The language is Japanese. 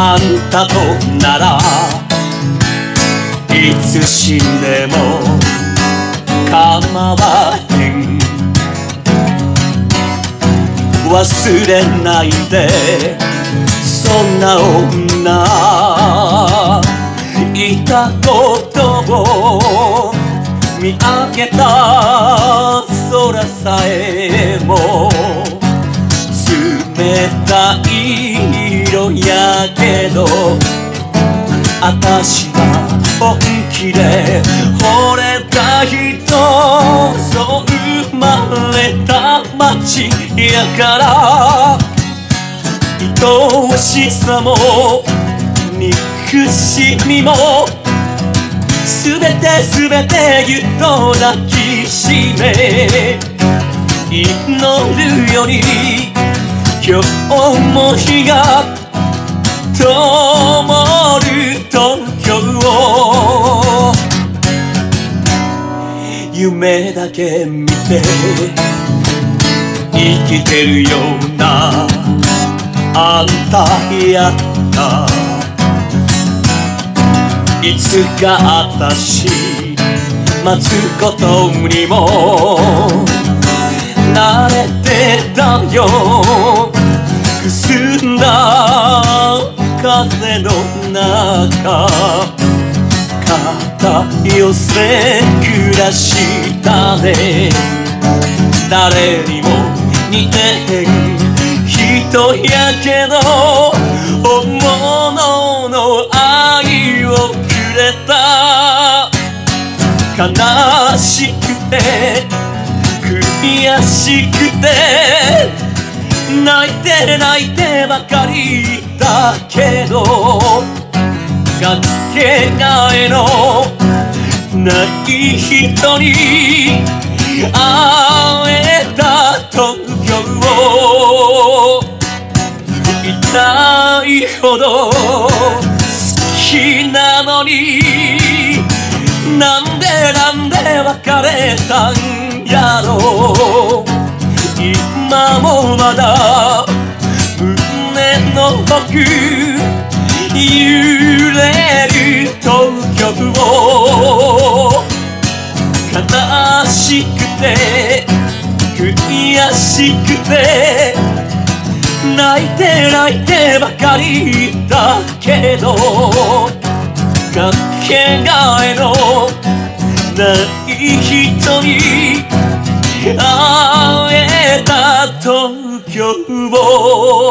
あんたとならいつ死んでも構わへん。忘れないでそんな女いたことを見上げた空さえもたい色やけどあたしは本気で惚れた人そう生まれた街やから愛おしさも憎しみもすべてすべてぎゅっと抱きしめ祈るより今日も日が灯る東京を夢だけ見て生きてるようなあんたやった。いつかあたし待つことにも慣れてたよ。中肩寄せ暮らしたね。誰にも似てへん人やけど本物の愛をくれた。悲しくて悔しくて泣いて泣いてばかりだけどかけがえの。ない人に会えた東京を。痛いほど好きなのに。なんでなんで別れたんやろ。う今もまだ胸の奥揺れる東京を悲しくて悔しくて泣いて泣いてばかりだけどかけがえのない人に会えた東京を。